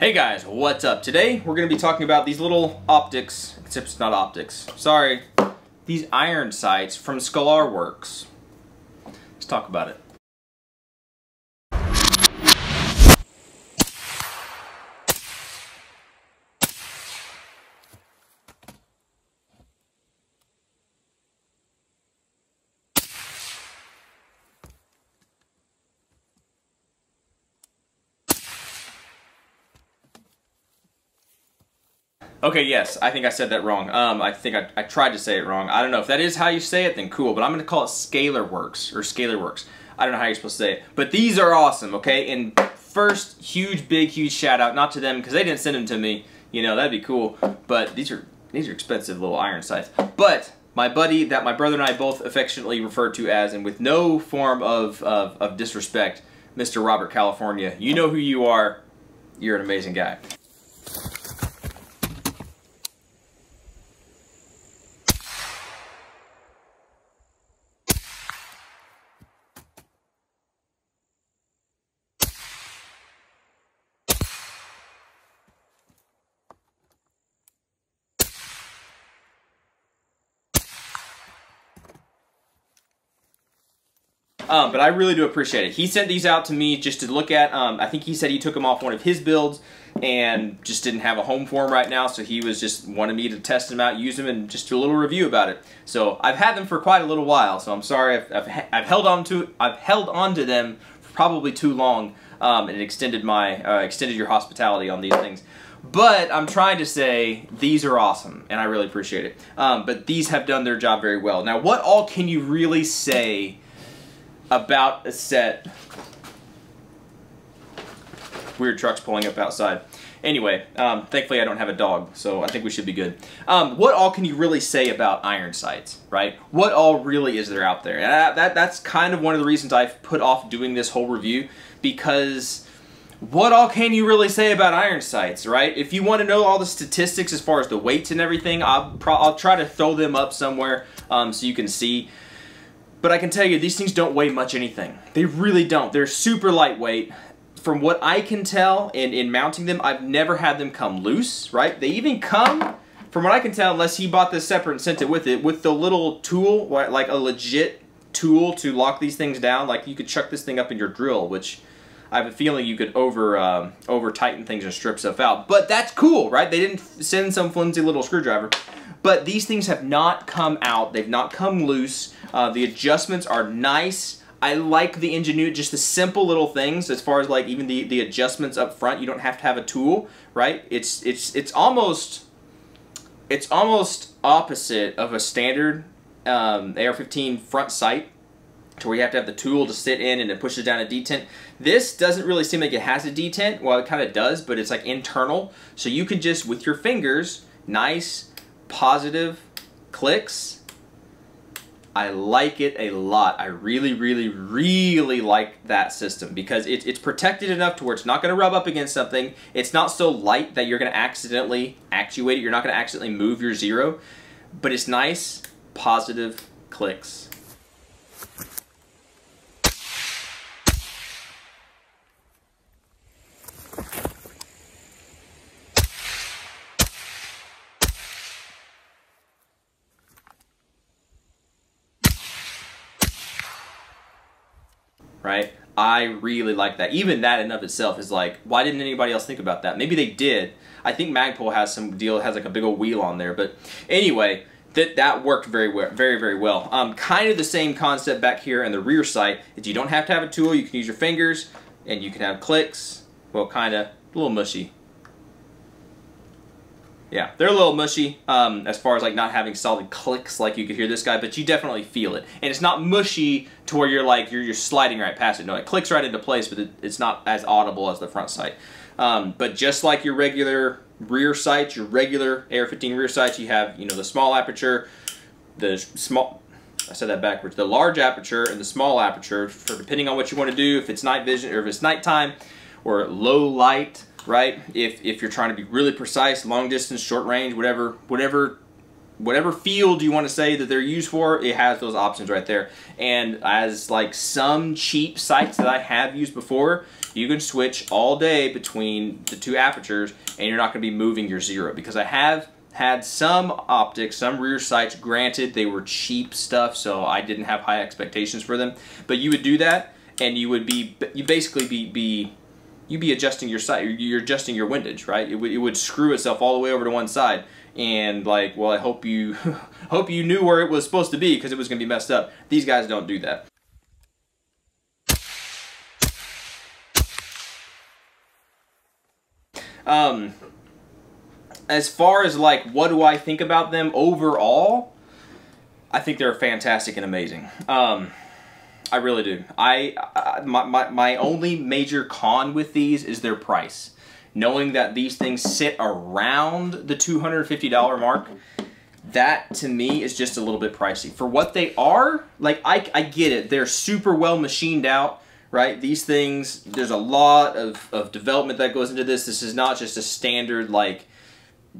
Hey guys, what's up? Today we're going to be talking about these little optics, except it's not optics, sorry, these iron sights from Scalarworks. Let's talk about it. Okay, yes, I think I said that wrong. Um, I think I, I tried to say it wrong. I don't know if that is how you say it, then cool. But I'm gonna call it Scalarworks or Scalarworks. I don't know how you're supposed to say it, but these are awesome. Okay, and first, huge, big, huge shout out not to them because they didn't send them to me. You know that'd be cool, but these are these are expensive little iron sights. But my buddy that my brother and I both affectionately refer to as, and with no form of, of, of disrespect, Mr. Robert California. You know who you are. You're an amazing guy. Um, but I really do appreciate it. He sent these out to me just to look at. Um, I think he said he took them off one of his builds and just didn't have a home for them right now, so he was just wanted me to test them out, use them, and just do a little review about it. So I've had them for quite a little while, so I'm sorry I've, I've, I've held on to I've held on to them probably too long, um, and extended my uh, extended your hospitality on these things. But I'm trying to say these are awesome, and I really appreciate it. Um, but these have done their job very well. Now, what all can you really say? About a set. Weird trucks pulling up outside. Anyway, um, thankfully I don't have a dog, so I think we should be good. Um, what all can you really say about iron sights, right? What all really is there out there? That, that, that's kind of one of the reasons I've put off doing this whole review, because what all can you really say about iron sights, right? If you want to know all the statistics as far as the weights and everything, I'll, I'll try to throw them up somewhere um, so you can see. But I can tell you, these things don't weigh much anything. They really don't. They're super lightweight. From what I can tell in, in mounting them, I've never had them come loose, right? They even come, from what I can tell, unless he bought this separate and sent it with it, with the little tool, like a legit tool to lock these things down. Like you could chuck this thing up in your drill, which I have a feeling you could over um, over tighten things and strip stuff out. But that's cool, right? They didn't send some flimsy little screwdriver. But these things have not come out. They've not come loose. Uh, the adjustments are nice. I like the ingenuity, just the simple little things as far as like even the, the adjustments up front. You don't have to have a tool, right? It's, it's, it's almost, it's almost opposite of a standard um, AR-15 front sight to where you have to have the tool to sit in and it pushes down a detent. This doesn't really seem like it has a detent. Well, it kind of does, but it's like internal. So you can just, with your fingers, nice, positive clicks. I like it a lot. I really, really, really like that system because it, it's protected enough to where it's not going to rub up against something. It's not so light that you're going to accidentally actuate it. You're not going to accidentally move your zero. But it's nice, positive clicks. Right? I really like that. Even that in of itself is like, why didn't anybody else think about that? Maybe they did. I think Magpul has some deal, has like a big old wheel on there. But anyway, that, that worked very well, very, very well. Um, kind of the same concept back here in the rear sight is you don't have to have a tool. You can use your fingers and you can have clicks. Well, kind of a little mushy. Yeah, they're a little mushy um, as far as like not having solid clicks like you could hear this guy, but you definitely feel it. And it's not mushy to where you're like, you're, you're sliding right past it. No, it clicks right into place, but it, it's not as audible as the front sight. Um, but just like your regular rear sights, your regular AR-15 rear sights, you have, you know, the small aperture, the small, I said that backwards, the large aperture and the small aperture for depending on what you want to do, if it's night vision or if it's nighttime or low light, right? If, if you're trying to be really precise, long distance, short range, whatever, whatever, whatever field you want to say that they're used for, it has those options right there. And as like some cheap sights that I have used before, you can switch all day between the two apertures and you're not going to be moving your zero because I have had some optics, some rear sights. Granted, they were cheap stuff, so I didn't have high expectations for them. But you would do that, and you would be, you basically be, be you'd be adjusting your sight, you're adjusting your windage, right? It would, it would screw itself all the way over to one side. And like, well, I hope you, hope you knew where it was supposed to be because it was going to be messed up. These guys don't do that. Um, as far as like what do I think about them overall, I think they're fantastic and amazing. Um, I really do. I, I my, my, my only major con with these is their price. Knowing that these things sit around the $250 mark, that to me is just a little bit pricey. For what they are, like I, I get it. They're super well machined out right? These things, there's a lot of, of development that goes into this. This is not just a standard, like,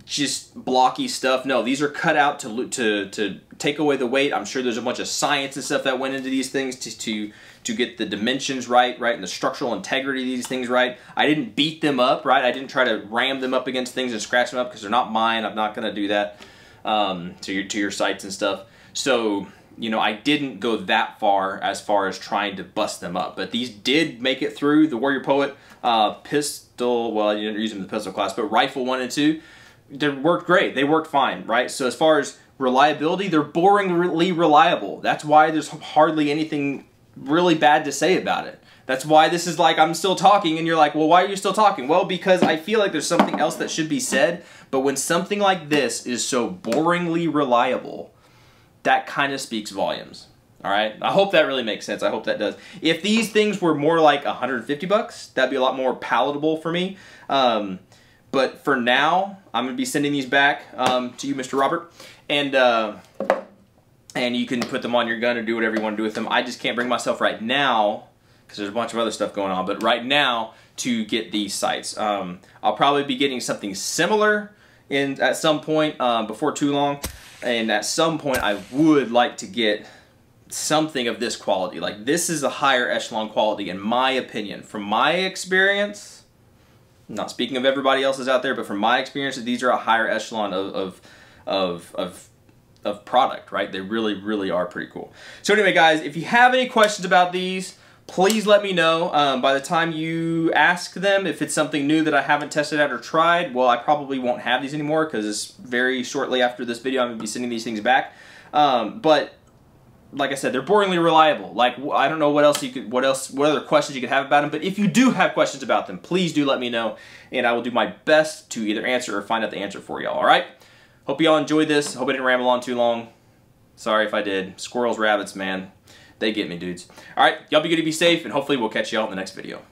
just blocky stuff. No, these are cut out to, to, to take away the weight. I'm sure there's a bunch of science and stuff that went into these things to, to, to get the dimensions right, right, and the structural integrity of these things right. I didn't beat them up, right? I didn't try to ram them up against things and scratch them up because they're not mine. I'm not going to do that um, to, your, to your sights and stuff. So you know, I didn't go that far as far as trying to bust them up. But these did make it through the Warrior Poet uh, pistol, well, I didn't use them in the pistol class, but rifle 1 and 2, they worked great. They worked fine, right? So as far as reliability, they're boringly reliable. That's why there's hardly anything really bad to say about it. That's why this is like, I'm still talking, and you're like, well, why are you still talking? Well, because I feel like there's something else that should be said, but when something like this is so boringly reliable, that kind of speaks volumes. All right. I hope that really makes sense. I hope that does. If these things were more like 150 bucks, that'd be a lot more palatable for me. Um, but for now, I'm gonna be sending these back um, to you, Mr. Robert, and uh, and you can put them on your gun or do whatever you want to do with them. I just can't bring myself right now because there's a bunch of other stuff going on. But right now, to get these sights, um, I'll probably be getting something similar in at some point uh, before too long and at some point I would like to get something of this quality. Like this is a higher echelon quality in my opinion. From my experience, not speaking of everybody else's out there, but from my experience, these are a higher echelon of, of, of, of of product, right? They really, really are pretty cool. So anyway, guys, if you have any questions about these, please let me know. Um, by the time you ask them, if it's something new that I haven't tested out or tried, well, I probably won't have these anymore because very shortly after this video, I'm going to be sending these things back. Um, but like I said, they're boringly reliable. Like I don't know what else you could, what else, what other questions you could have about them. But if you do have questions about them, please do let me know, and I will do my best to either answer or find out the answer for y'all. All right. Hope y'all enjoyed this. Hope I didn't ramble on too long. Sorry if I did. Squirrels, rabbits, man. They get me, dudes. All right, y'all be good to be safe, and hopefully we'll catch y'all in the next video.